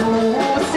Jesus